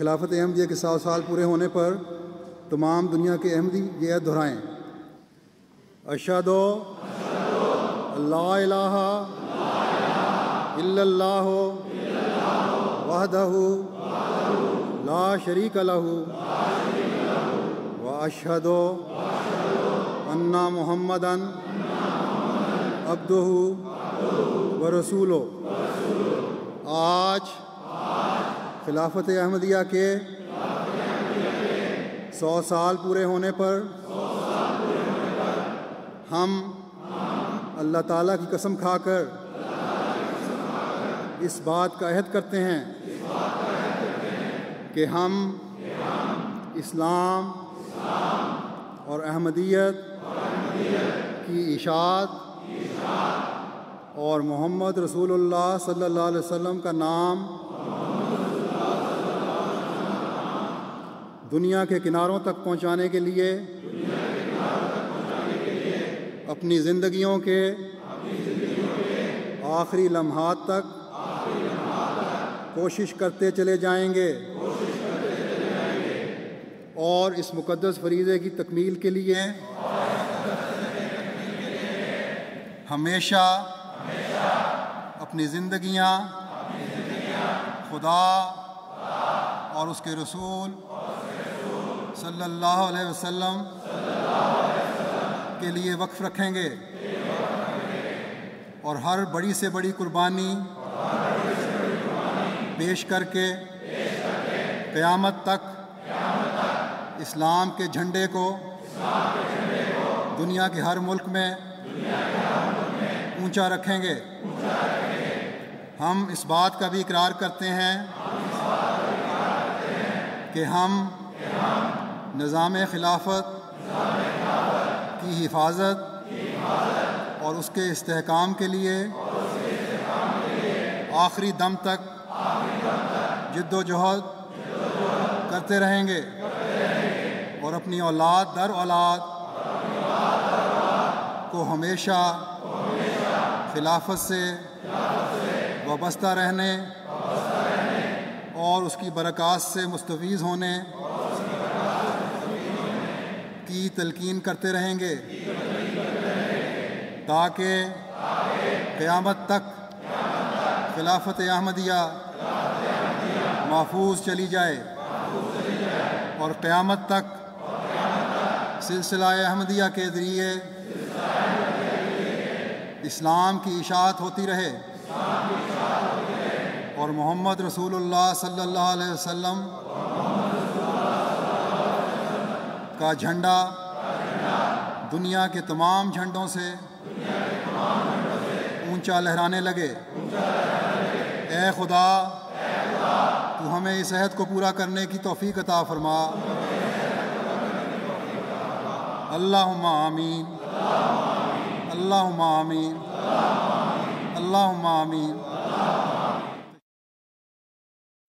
खिलाफत अहमदिया के सौ साल पूरे होने पर तमाम दुनिया के अहमदी ये दोहराएँ। अशदो अल्लाह इल्लल्लाह ला शरीक लहू, व अशहदो, अन्ना मुहम्मदन, अब्दुहु, व रसूलो। आज खिलाफत अहमदिया के सौ साल पूरे होने पर हम अल्लाह ताला की कसम खाकर इस बात का अहद करते हैं कि हम इस्लाम और अहमदियत की इशात और मोहम्मद रसूलुल्लाह सल्लल्लाहु अलैहि वसल्लम का नाम दुनिया के किनारों तक पहुँचाने के लिए, अपनी ज़िंदगियों के आखिरी लम्हात तक कोशिश करते चले जाएँगे। और इस मुक़दस फरीज़े की तकमील के लिए हमेशा अपनी ज़िंदगियाँ खुदा और उसके रसूल सल्लल्लाहु अलैहि वसल्लम के लिए वक्फ रखेंगे। और हर बड़ी से बड़ी कुर्बानी पेश करके क़यामत तक इस्लाम के झंडे को दुनिया के हर मुल्क में ऊँचा रखेंगे। हम इस बात का भी इकरार करते हैं कि हम निज़ाम खिलाफत की हिफाजत और उसके इस्तेकाम के लिए आखिरी दम तक जद्दोजहद करते रहेंगे और अपनी औलाद, दर औलाद को हमेशा खिलाफत से वाबस्ता रहने और उसकी बरक़ात से मुस्तफ़ होने की तलकीन करते रहेंगे। ताकि क़यामत तक खिलाफत अहमदिया महफूज चली जाए और क़यामत तक सिलसिला अहमदिया के ज़रिए इस्लाम की इशात होती रहे और मोहम्मद रसूलुल्लाह सल्लल्लाहु अलैहि वसल्लम का झंडा दुनिया के तमाम झंडों से ऊँचा लहराने लगे। ए खुदा, तू हमें इस अहद को पूरा करने की तौफीक अता फरमा। अल्लाह आमीन। अल्लाह आमीन। अल्लाह आमीन।